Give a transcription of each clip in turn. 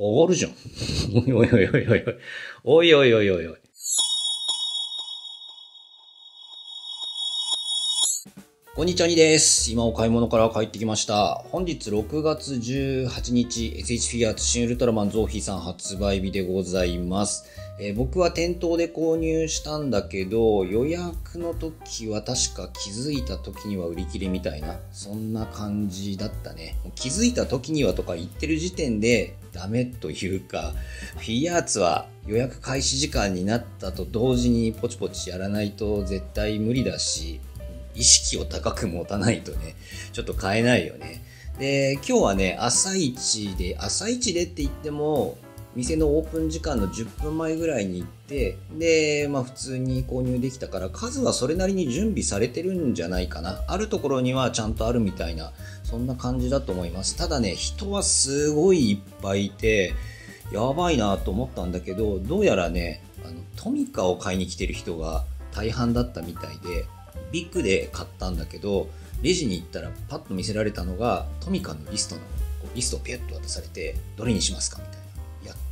上がるじゃん。おいおいおいおいおい。おいおいおいおいおい。こんにちはにです。今お買い物から帰ってきました。本日6月18日、SH フィギュアーツ新ウルトラマンゾーフィーさん発売日でございます。えー僕は店頭で購入したんだけど、予約の時は確か気づいた時には売り切れみたいな、そんな感じだったね。気づいた時にはとか言ってる時点でダメというか、フィギュアーツは予約開始時間になったと同時にポチポチやらないと絶対無理だし、意識を高く持たないとね、ちょっと買えないよね。で、今日はね、朝一で、朝一でって言っても、店のオープン時間の10分前ぐらいに行って、で、まあ普通に購入できたから、数はそれなりに準備されてるんじゃないかな。あるところにはちゃんとあるみたいな、そんな感じだと思います。ただね、人はすごいいっぱいいて、やばいなと思ったんだけど、どうやらね、あの、トミカを買いに来てる人が大半だったみたいで、ビッグで買ったんだけど、レジに行ったらパッと見せられたのがトミカのリストの。リストをピュッと渡されて、どれにしますかみたいな。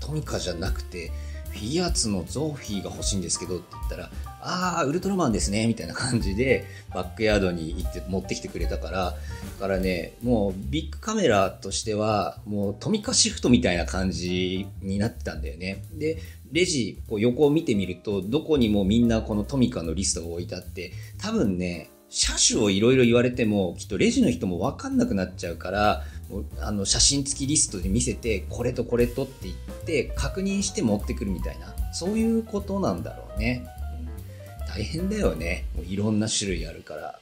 トミカじゃなくて、フィアーツのゾーフィーが欲しいんですけどって言ったら、あー、ウルトラマンですね、みたいな感じで、バックヤードに行って持ってきてくれたから、だからね、もうビッグカメラとしては、もうトミカシフトみたいな感じになってたんだよね。で、レジ、こう横を見てみると、どこにもみんなこのトミカのリストが置いてあって、多分ね、車種をいろいろ言われても、きっとレジの人もわかんなくなっちゃうから、あの写真付きリストで見せて、これとこれとって言って、確認して持ってくるみたいな、そういうことなんだろうね。大変だよね。もういろんな種類あるから。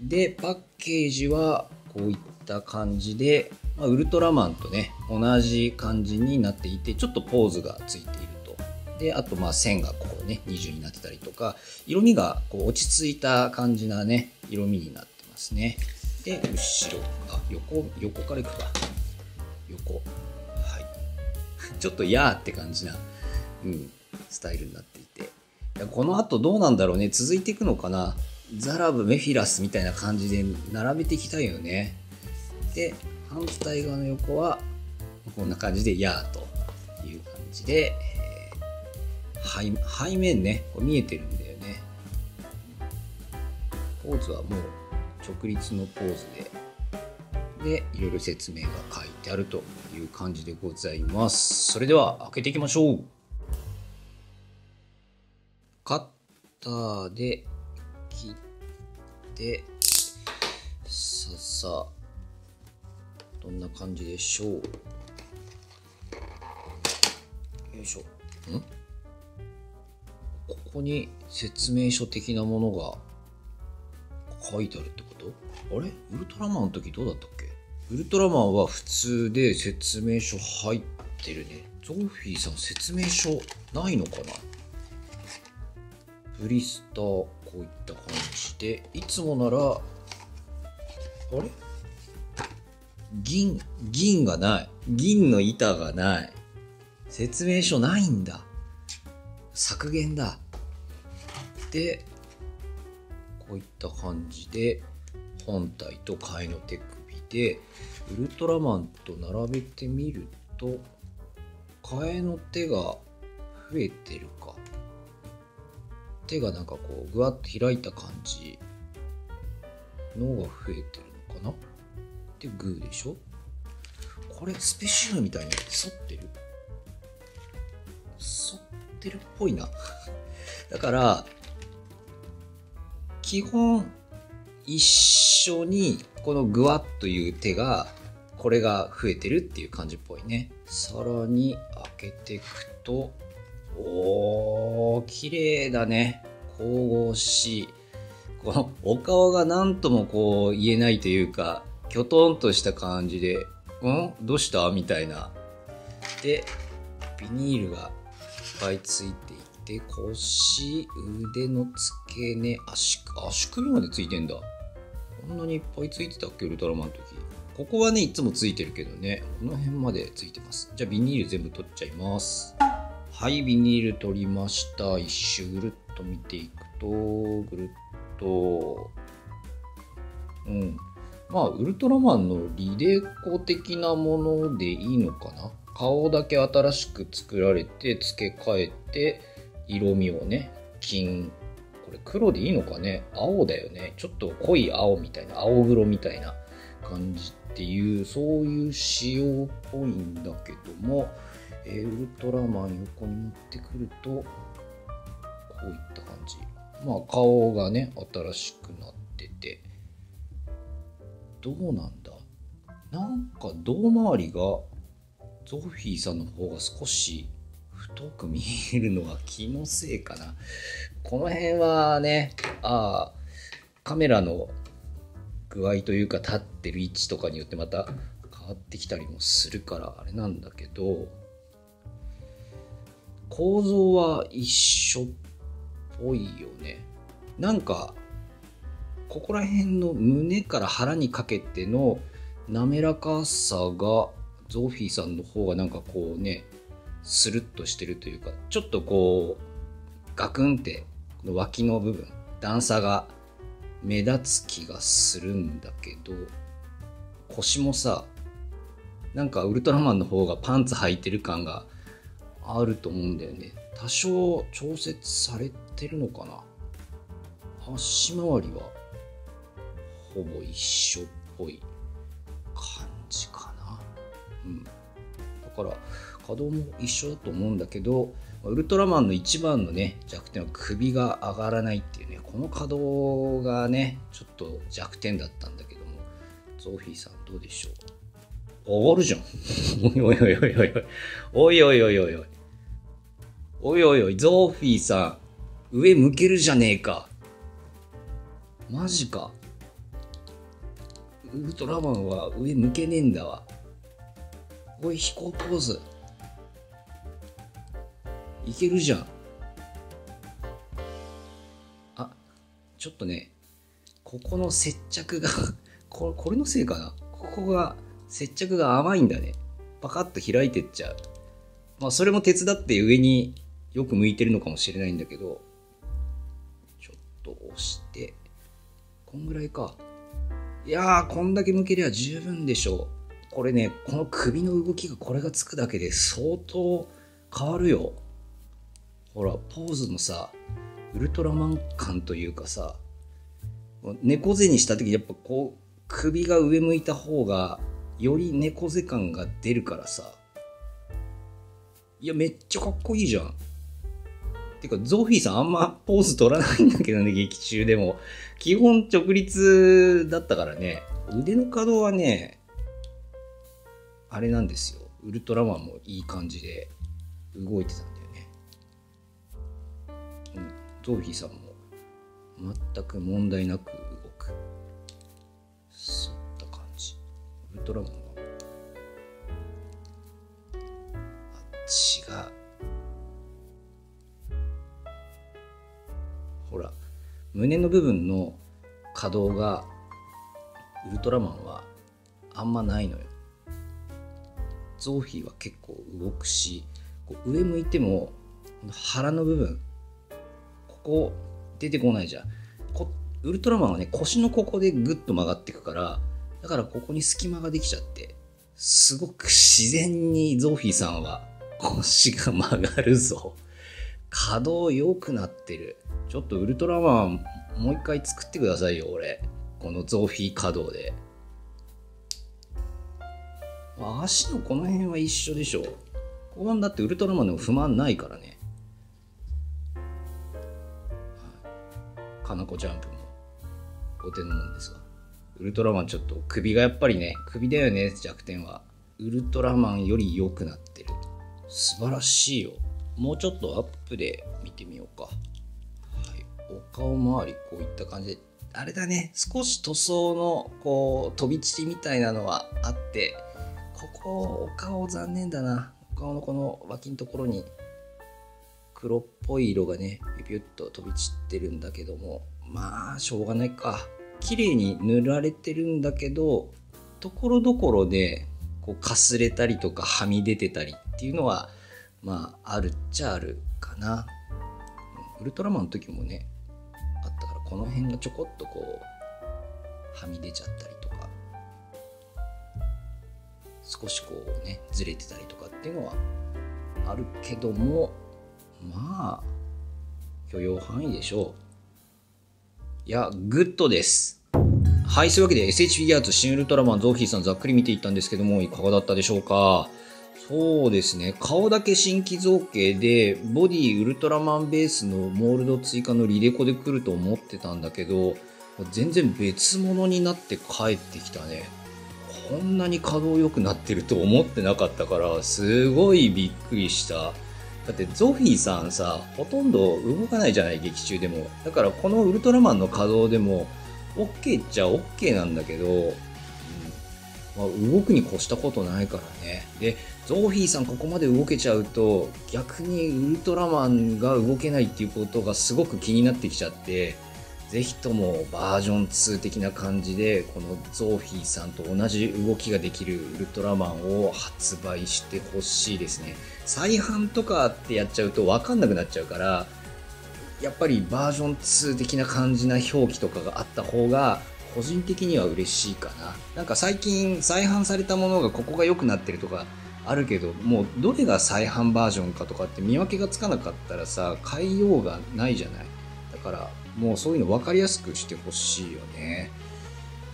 で、パッケージはこういった感じで、まあ、ウルトラマンとね、同じ感じになっていて、ちょっとポーズがついていると。で、あとまあ線がこうね、二重になってたりとか、色味がこう落ち着いた感じなね、色味になってますね。で、後ろ、あ、横、横からいくか。横。はい。ちょっとやーって感じな、うん、スタイルになっていて。この後どうなんだろうね。続いていくのかな。ザラブ、メフィラスみたいな感じで並べていきたいよね。で、反対側の横は、こんな感じで、やーという感じで、背背面ね、こう見えてるんだよね。ポーズはもう直立のポーズで、で、いろいろ説明が書いてあるという感じでございます。それでは開けていきましょう。カッターで切って、ささ、どんな感じでしょう。よいしょ。ん？ここに説明書的なものが書いてあるってこと？あれ？ウルトラマンの時どうだったっけ？ウルトラマンは普通で説明書入ってるね。ゾーフィーさん説明書ないのかな？ブリスター、こういった感じで、いつもなら、あれ？銀、銀がない。銀の板がない。説明書ないんだ。削減だ。で、こういった感じで、本体と替えの手首で、ウルトラマンと並べてみると、替えの手が増えてるか。手がなんかこう、ぐわっと開いた感じのが増えてるのかなで、グーでしょこれ、スペシウムみたいに反ってる反ってるっぽいな。だから、基本、一緒に、このグワッという手が、これが増えてるっていう感じっぽいね。さらに開けていくと、おー、綺麗だね。神々しい。このお顔が何ともこう言えないというか、きょとんとした感じで、うん？どうした？みたいな。で、ビニールがいっぱいついていて、腰、腕の付け根、足、足首までついてんだ。こんなにいっぱいついてたっけウルトラマンの時。ここはね、いつもついてるけどね、この辺までついてます。じゃあビニール全部取っちゃいます。はい、ビニール取りました。一周ぐるっと見ていくと、ぐるっと、うん。まあ、ウルトラマンのリレーコ的なものでいいのかな顔だけ新しく作られて付け替えて色味をね金これ黒でいいのかね？青だよね。ちょっと濃い青みたいな青黒みたいな感じっていうそういう仕様っぽいんだけども、えー、ウルトラマン横に持ってくるとこういった感じ。まあ顔がね新しくなってて。どうなんだ？なんか胴回りがゾフィーさんの方が少し太く見えるのは気のせいかな。この辺はね、ああ、カメラの具合というか立ってる位置とかによってまた変わってきたりもするからあれなんだけど、構造は一緒っぽいよね。なんか、ここら辺の胸から腹にかけての滑らかさがゾフィーさんの方がなんかこうねスルッとしてるというかちょっとこうガクンってこの脇の部分段差が目立つ気がするんだけど腰もさなんかウルトラマンの方がパンツ履いてる感があると思うんだよね多少調節されてるのかな足回りはほぼ一緒っぽい感じかな。うん。だから稼働も一緒だと思うんだけど、ウルトラマンの一番のね、弱点は首が上がらないっていうね、この稼働がね、ちょっと弱点だったんだけども、ゾーフィーさんどうでしょう？上がるじゃん。おいおいおいおいおい。おいおいおいおいおい。おいおいおい、ゾーフィーさん、上向けるじゃねえか。マジか。ウルトラマンは上向けねえんだわ。おい、飛行ポーズ。いけるじゃん。あ、ちょっとね、ここの接着が これ、これのせいかな？ここが、接着が甘いんだね。パカッと開いてっちゃう。まあ、それも手伝って上によく向いてるのかもしれないんだけど、ちょっと押して、こんぐらいか。いやー、こんだけ向けりゃ十分でしょう。これね、この首の動きがこれがつくだけで相当変わるよ。ほら、ポーズのさ、ウルトラマン感というかさ、猫背にした時やっぱこう、首が上向いた方が、より猫背感が出るからさ。いや、めっちゃかっこいいじゃん。てか、ゾフィーさんあんまポーズ取らないんだけどね、劇中でも。基本直立だったからね。腕の可動はね、あれなんですよ。ウルトラマンもいい感じで動いてたんだよね。うん。ゾフィーさんも全く問題なく動く。そった感じ。ウルトラマンは、あっ、違う。ほら胸の部分の可動がウルトラマンはあんまないのよゾーフィーは結構動くしこう上向いても腹の部分ここ出てこないじゃんこウルトラマンはね腰のここでグッと曲がっていくからだからここに隙間ができちゃってすごく自然にゾフィーさんは腰が曲がるぞ可動良くなってるちょっとウルトラマンもう一回作ってくださいよ、俺。このゾフィー稼働で。足のこの辺は一緒でしょ。ここだってウルトラマンでも不満ないからね。かなこジャンプもお手のもんですわ。ウルトラマンちょっと首がやっぱりね、首だよね、弱点は。ウルトラマンより良くなってる。素晴らしいよ。もうちょっとアップで見てみようか。はいお顔周りこういった感じであれだね少し塗装のこう飛び散りみたいなのはあってここお顔残念だなお顔のこの脇のところに黒っぽい色がねピュピュッと飛び散ってるんだけどもまあしょうがないか。綺麗に塗られてるんだけどところどころでこうかすれたりとかはみ出てたりっていうのはまああるっちゃあるかな。ウルトラマンの時もねあったからこの辺がちょこっとこうはみ出ちゃったりとか少しこうねずれてたりとかっていうのはあるけどもまあ許容範囲でしょういやグッドですはいそういうわけで SH フィギュアーツシン・ウルトラマンゾーフィさんざっくり見ていったんですけどもいかがだったでしょうか？そうですね。顔だけ新規造形で、ボディウルトラマンベースのモールド追加のリデコで来ると思ってたんだけど、全然別物になって帰ってきたね。こんなに稼働良くなってると思ってなかったから、すごいびっくりした。だってゾフィーさんさ、ほとんど動かないじゃない、劇中でも。だからこのウルトラマンの稼働でも、OK っちゃ OK なんだけど、うんまあ、動くに越したことないからね。で、ゾフィーさんここまで動けちゃうと、逆にウルトラマンが動けないっていうことがすごく気になってきちゃって、ぜひともバージョン2的な感じで、このゾーフィーさんと同じ動きができるウルトラマンを発売してほしいですね。再販とかってやっちゃうとわかんなくなっちゃうから、やっぱりバージョン2的な感じな表記とかがあった方が個人的には嬉しいかな。なんか最近再販されたものがここが良くなってるとかあるけど、もうどれが再販バージョンかとかって見分けがつかなかったらさ、買いようがないじゃない。だからもうそういうの分かりやすくしてほしいよね。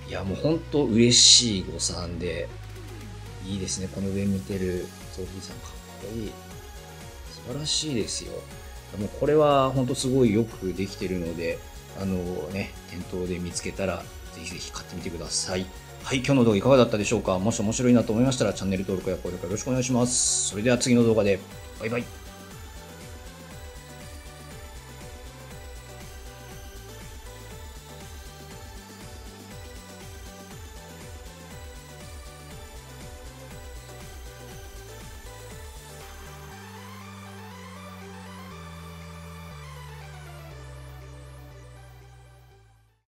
いやもうほんと嬉しい誤算で、いいですね。この上見てるゾフィーさんかっこいい。素晴らしいですよ。もうこれは本当すごいよくできてるので、あのね、店頭で見つけたらぜひぜひ買ってみてください。はい、今日の動画いかがだったでしょうか？もし面白いなと思いましたらチャンネル登録や高評価よろしくお願いします。それでは次の動画で、バイバイ。